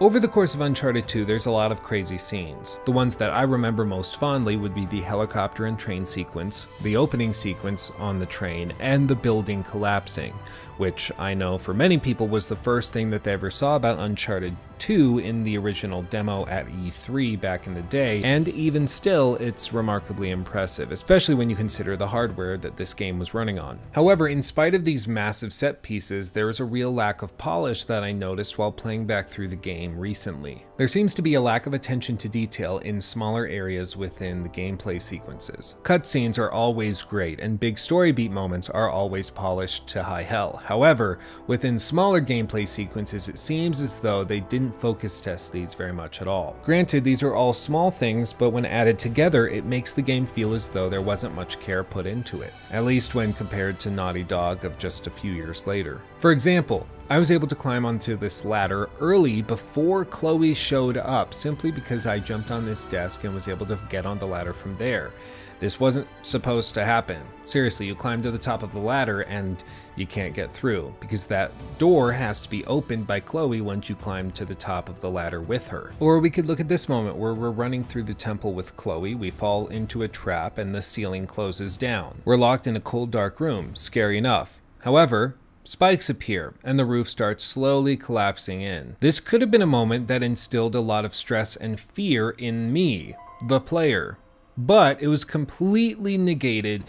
Over the course of Uncharted 2, there's a lot of crazy scenes. The ones that I remember most fondly would be the helicopter and train sequence, the opening sequence on the train, and the building collapsing, which I know for many people was the first thing that they ever saw about Uncharted 2 in the original demo at E3 back in the day, and even still, it's remarkably impressive, especially when you consider the hardware that this game was running on. However, in spite of these massive set pieces, there is a real lack of polish that I noticed while playing back through the game recently. There seems to be a lack of attention to detail in smaller areas within the gameplay sequences. Cutscenes are always great, and big story beat moments are always polished to high hell. However, within smaller gameplay sequences, it seems as though they didn't didn't focus test these very much at all. Granted, these are all small things, but when added together, it makes the game feel as though there wasn't much care put into it, at least when compared to Naughty Dog of just a few years later. For example, I was able to climb onto this ladder early before Chloe showed up, simply because I jumped on this desk and was able to get on the ladder from there. This wasn't supposed to happen. Seriously, you climb to the top of the ladder and you can't get through because that door has to be opened by Chloe once you climb to the top of the ladder with her. Or we could look at this moment where we're running through the temple with Chloe, we fall into a trap and the ceiling closes down. We're locked in a cold dark room, scary enough. However, Spikes appear, and the roof starts slowly collapsing in. This could have been a moment that instilled a lot of stress and fear in me, the player, but it was completely negated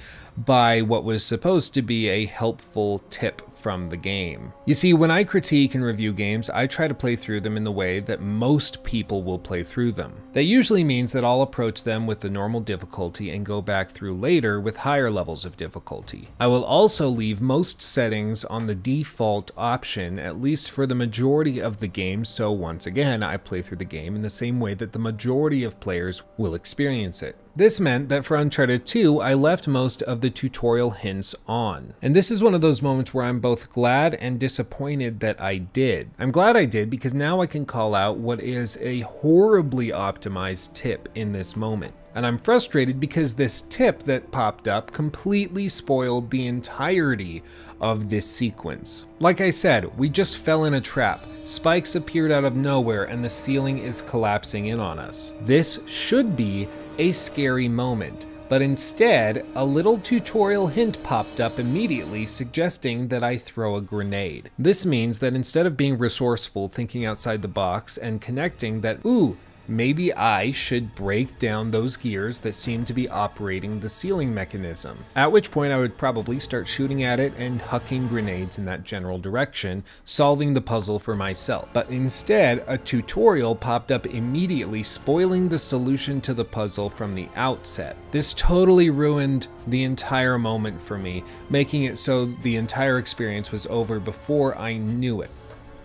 by what was supposed to be a helpful tip from the game. You see, when I critique and review games, I try to play through them in the way that most people will play through them. That usually means that I'll approach them with the normal difficulty and go back through later with higher levels of difficulty. I will also leave most settings on the default option, at least for the majority of the game, so once again, I play through the game in the same way that the majority of players will experience it. This meant that for Uncharted 2, I left most of the tutorial hints on. And this is one of those moments where I'm both glad and disappointed that I did. I'm glad I did because now I can call out what is a horribly optimized tip in this moment. And I'm frustrated because this tip that popped up completely spoiled the entirety of this sequence. Like I said, we just fell in a trap. Spikes appeared out of nowhere and the ceiling is collapsing in on us. This should be a scary moment, but instead, a little tutorial hint popped up immediately suggesting that I throw a grenade. This means that instead of being resourceful, thinking outside the box, and connecting that, ooh, maybe I should break down those gears that seem to be operating the ceiling mechanism. At which point I would probably start shooting at it and hucking grenades in that general direction, solving the puzzle for myself. But instead, a tutorial popped up immediately spoiling the solution to the puzzle from the outset. This totally ruined the entire moment for me, making it so the entire experience was over before I knew it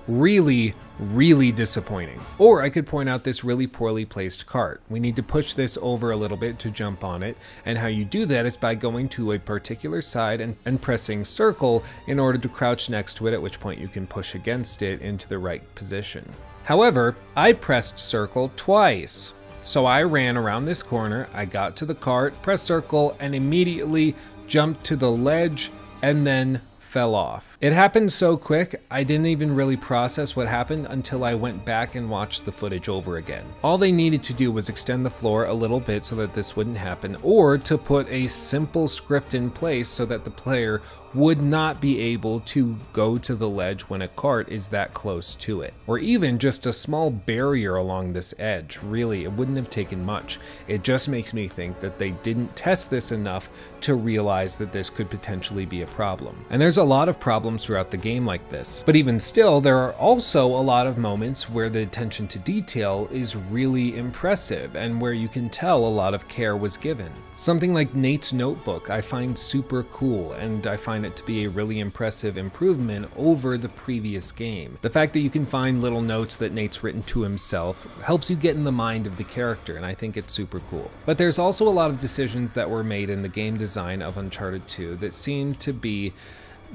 really, really disappointing. Or I could point out this really poorly placed cart. We need to push this over a little bit to jump on it, and how you do that is by going to a particular side and, and pressing circle in order to crouch next to it, at which point you can push against it into the right position. However, I pressed circle twice. So I ran around this corner, I got to the cart, pressed circle, and immediately jumped to the ledge and then fell off. It happened so quick, I didn't even really process what happened until I went back and watched the footage over again. All they needed to do was extend the floor a little bit so that this wouldn't happen, or to put a simple script in place so that the player would not be able to go to the ledge when a cart is that close to it. Or even just a small barrier along this edge. Really, it wouldn't have taken much. It just makes me think that they didn't test this enough to realize that this could potentially be a problem. And there's a lot of problems throughout the game like this. But even still, there are also a lot of moments where the attention to detail is really impressive and where you can tell a lot of care was given. Something like Nate's notebook I find super cool and I find it to be a really impressive improvement over the previous game. The fact that you can find little notes that Nate's written to himself helps you get in the mind of the character and I think it's super cool. But there's also a lot of decisions that were made in the game design of Uncharted 2 that seem to be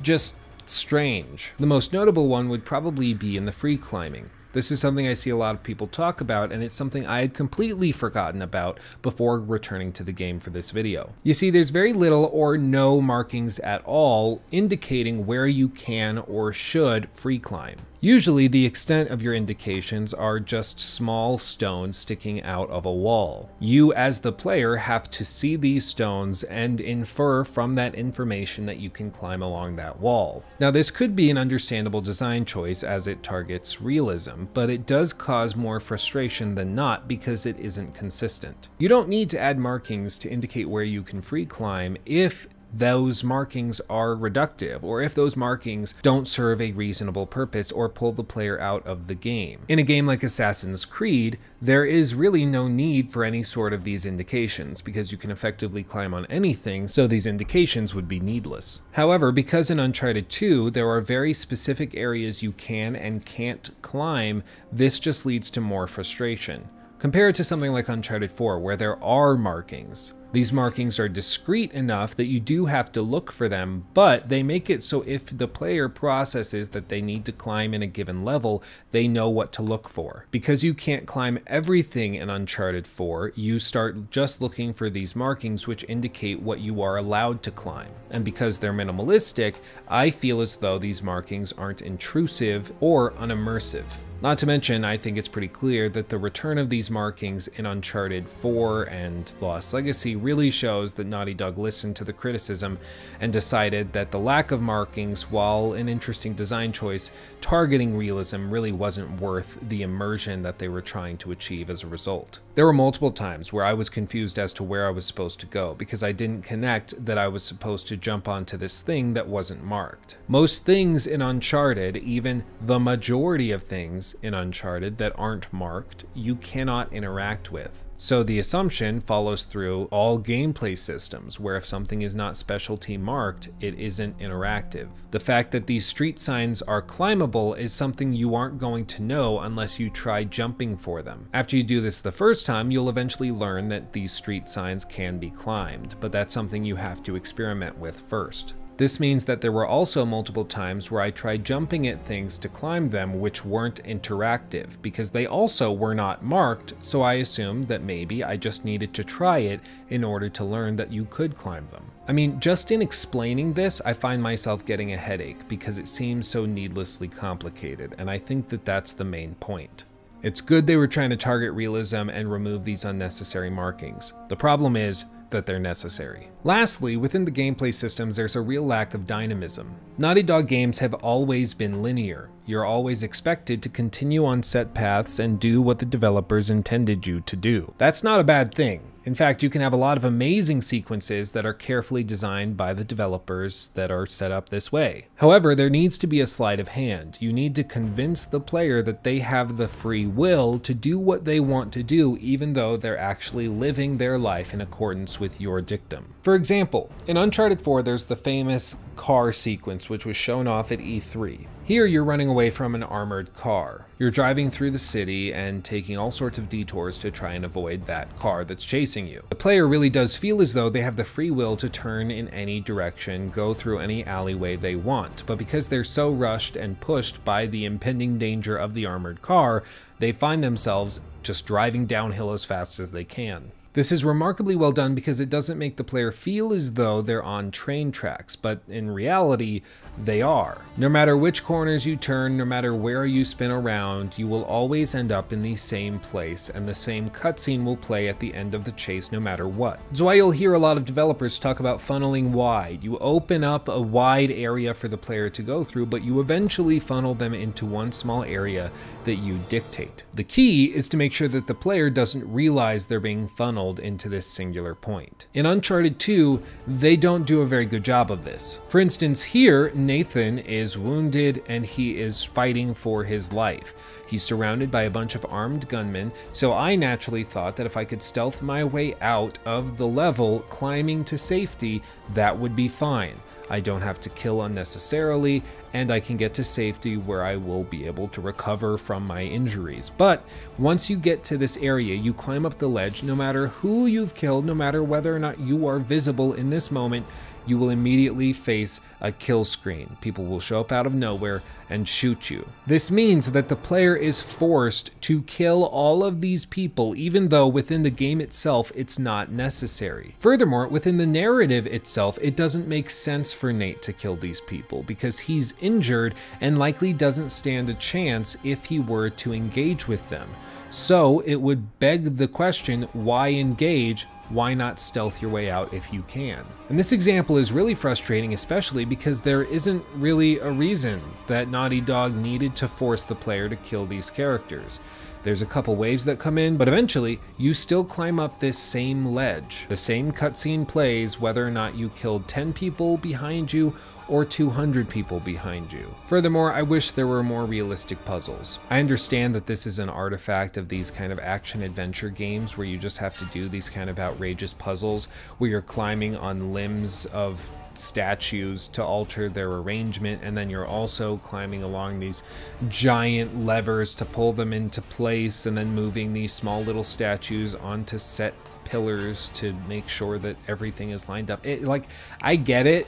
just strange. The most notable one would probably be in the free climbing. This is something I see a lot of people talk about, and it's something I had completely forgotten about before returning to the game for this video. You see, there's very little or no markings at all indicating where you can or should free climb. Usually the extent of your indications are just small stones sticking out of a wall. You as the player have to see these stones and infer from that information that you can climb along that wall. Now this could be an understandable design choice as it targets realism, but it does cause more frustration than not because it isn't consistent. You don't need to add markings to indicate where you can free climb if those markings are reductive or if those markings don't serve a reasonable purpose or pull the player out of the game. In a game like Assassin's Creed, there is really no need for any sort of these indications because you can effectively climb on anything, so these indications would be needless. However, because in Uncharted 2 there are very specific areas you can and can't climb, this just leads to more frustration. Compare it to something like Uncharted 4 where there are markings. These markings are discreet enough that you do have to look for them, but they make it so if the player processes that they need to climb in a given level, they know what to look for. Because you can't climb everything in Uncharted 4, you start just looking for these markings which indicate what you are allowed to climb. And because they're minimalistic, I feel as though these markings aren't intrusive or unimmersive. Not to mention, I think it's pretty clear that the return of these markings in Uncharted 4 and Lost Legacy really shows that Naughty Dog listened to the criticism and decided that the lack of markings, while an interesting design choice, targeting realism really wasn't worth the immersion that they were trying to achieve as a result. There were multiple times where I was confused as to where I was supposed to go because I didn't connect that I was supposed to jump onto this thing that wasn't marked. Most things in Uncharted, even the majority of things in Uncharted that aren't marked, you cannot interact with. So the assumption follows through all gameplay systems, where if something is not specialty marked, it isn't interactive. The fact that these street signs are climbable is something you aren't going to know unless you try jumping for them. After you do this the first time, you'll eventually learn that these street signs can be climbed, but that's something you have to experiment with first. This means that there were also multiple times where I tried jumping at things to climb them which weren't interactive, because they also were not marked, so I assumed that maybe I just needed to try it in order to learn that you could climb them. I mean, just in explaining this, I find myself getting a headache because it seems so needlessly complicated, and I think that that's the main point. It's good they were trying to target realism and remove these unnecessary markings. The problem is, that they're necessary. Lastly, within the gameplay systems, there's a real lack of dynamism. Naughty Dog games have always been linear. You're always expected to continue on set paths and do what the developers intended you to do. That's not a bad thing. In fact, you can have a lot of amazing sequences that are carefully designed by the developers that are set up this way. However, there needs to be a sleight of hand. You need to convince the player that they have the free will to do what they want to do, even though they're actually living their life in accordance with your dictum. For example, in Uncharted 4, there's the famous car sequence, which was shown off at E3. Here you're running away from an armored car. You're driving through the city and taking all sorts of detours to try and avoid that car that's chasing you. The player really does feel as though they have the free will to turn in any direction, go through any alleyway they want, but because they're so rushed and pushed by the impending danger of the armored car, they find themselves just driving downhill as fast as they can. This is remarkably well done because it doesn't make the player feel as though they're on train tracks, but in reality, they are. No matter which corners you turn, no matter where you spin around, you will always end up in the same place, and the same cutscene will play at the end of the chase no matter what. That's why you'll hear a lot of developers talk about funneling wide. You open up a wide area for the player to go through, but you eventually funnel them into one small area that you dictate. The key is to make sure that the player doesn't realize they're being funneled funneled into this singular point. In Uncharted 2, they don't do a very good job of this. For instance, here, Nathan is wounded and he is fighting for his life. He's surrounded by a bunch of armed gunmen, so I naturally thought that if I could stealth my way out of the level, climbing to safety, that would be fine. I don't have to kill unnecessarily, and I can get to safety where I will be able to recover from my injuries. But once you get to this area, you climb up the ledge, no matter who you've killed, no matter whether or not you are visible in this moment, you will immediately face a kill screen. People will show up out of nowhere and shoot you. This means that the player is forced to kill all of these people, even though within the game itself it's not necessary. Furthermore, within the narrative itself, it doesn't make sense for Nate to kill these people because he's injured and likely doesn't stand a chance if he were to engage with them. So it would beg the question why engage why not stealth your way out if you can? And this example is really frustrating, especially because there isn't really a reason that Naughty Dog needed to force the player to kill these characters. There's a couple waves that come in, but eventually you still climb up this same ledge. The same cutscene plays whether or not you killed 10 people behind you or 200 people behind you. Furthermore, I wish there were more realistic puzzles. I understand that this is an artifact of these kind of action adventure games where you just have to do these kind of outrageous puzzles where you're climbing on limbs of statues to alter their arrangement and then you're also climbing along these giant levers to pull them into place and then moving these small little statues onto set pillars to make sure that everything is lined up it, like i get it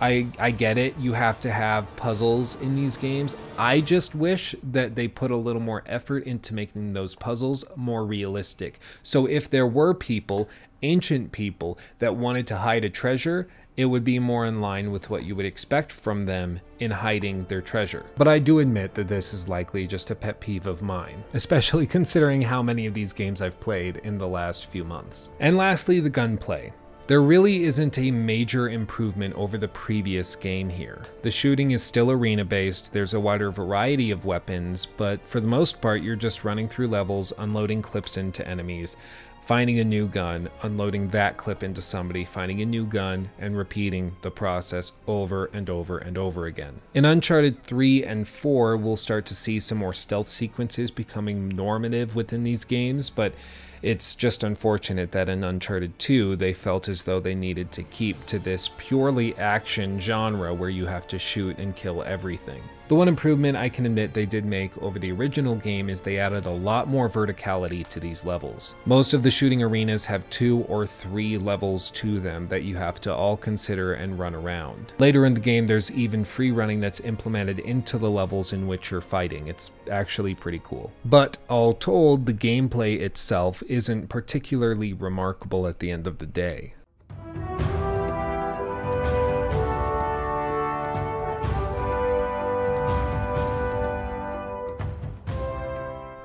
I, I get it. You have to have puzzles in these games. I just wish that they put a little more effort into making those puzzles more realistic. So if there were people, ancient people, that wanted to hide a treasure, it would be more in line with what you would expect from them in hiding their treasure. But I do admit that this is likely just a pet peeve of mine, especially considering how many of these games I've played in the last few months. And lastly, the gunplay. There really isn't a major improvement over the previous game here. The shooting is still arena based, there's a wider variety of weapons, but for the most part you're just running through levels, unloading clips into enemies, finding a new gun, unloading that clip into somebody, finding a new gun, and repeating the process over and over and over again. In Uncharted 3 and 4, we'll start to see some more stealth sequences becoming normative within these games, but it's just unfortunate that in Uncharted 2, they felt as though they needed to keep to this purely action genre where you have to shoot and kill everything. The one improvement I can admit they did make over the original game is they added a lot more verticality to these levels. Most of the shooting arenas have two or three levels to them that you have to all consider and run around. Later in the game there's even free running that's implemented into the levels in which you're fighting. It's actually pretty cool. But all told, the gameplay itself isn't particularly remarkable at the end of the day.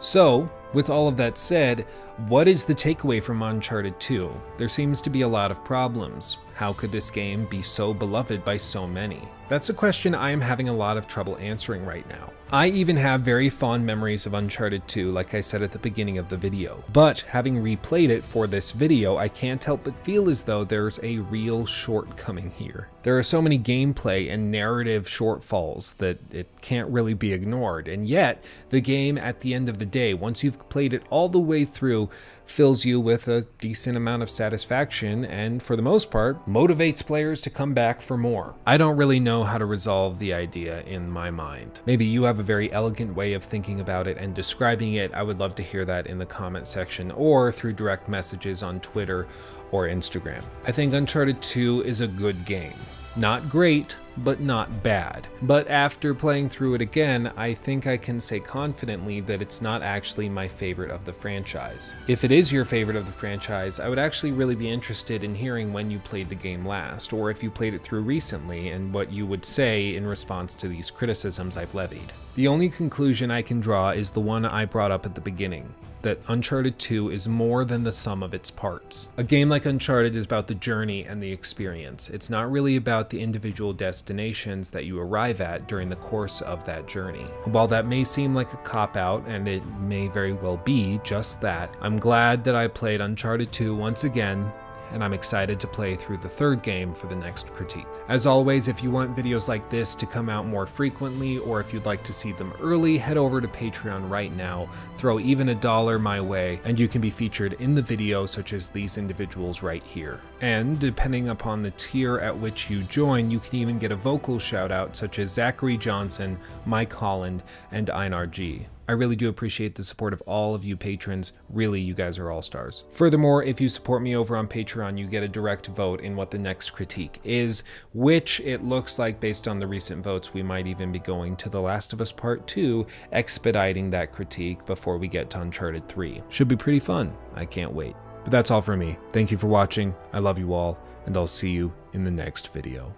So, with all of that said, what is the takeaway from Uncharted 2? There seems to be a lot of problems. How could this game be so beloved by so many? That's a question I am having a lot of trouble answering right now. I even have very fond memories of Uncharted 2 like I said at the beginning of the video, but having replayed it for this video I can't help but feel as though there's a real shortcoming here. There are so many gameplay and narrative shortfalls that it can't really be ignored, and yet the game at the end of the day, once you've played it all the way through, fills you with a decent amount of satisfaction and for the most part motivates players to come back for more. I don't really know how to resolve the idea in my mind. Maybe you have a very elegant way of thinking about it and describing it, I would love to hear that in the comment section or through direct messages on Twitter or Instagram. I think Uncharted 2 is a good game. Not great, but not bad. But after playing through it again, I think I can say confidently that it's not actually my favorite of the franchise. If it is your favorite of the franchise, I would actually really be interested in hearing when you played the game last, or if you played it through recently, and what you would say in response to these criticisms I've levied. The only conclusion I can draw is the one I brought up at the beginning that Uncharted 2 is more than the sum of its parts. A game like Uncharted is about the journey and the experience. It's not really about the individual destinations that you arrive at during the course of that journey. While that may seem like a cop out, and it may very well be just that, I'm glad that I played Uncharted 2 once again and I'm excited to play through the third game for the next critique. As always, if you want videos like this to come out more frequently, or if you'd like to see them early, head over to Patreon right now, throw even a dollar my way, and you can be featured in the video such as these individuals right here. And depending upon the tier at which you join, you can even get a vocal shout out such as Zachary Johnson, Mike Holland, and Einar G. I really do appreciate the support of all of you patrons. Really, you guys are all stars. Furthermore, if you support me over on Patreon, you get a direct vote in what the next critique is, which it looks like based on the recent votes, we might even be going to The Last of Us Part 2, expediting that critique before we get to Uncharted 3. Should be pretty fun. I can't wait. But that's all for me. Thank you for watching. I love you all, and I'll see you in the next video.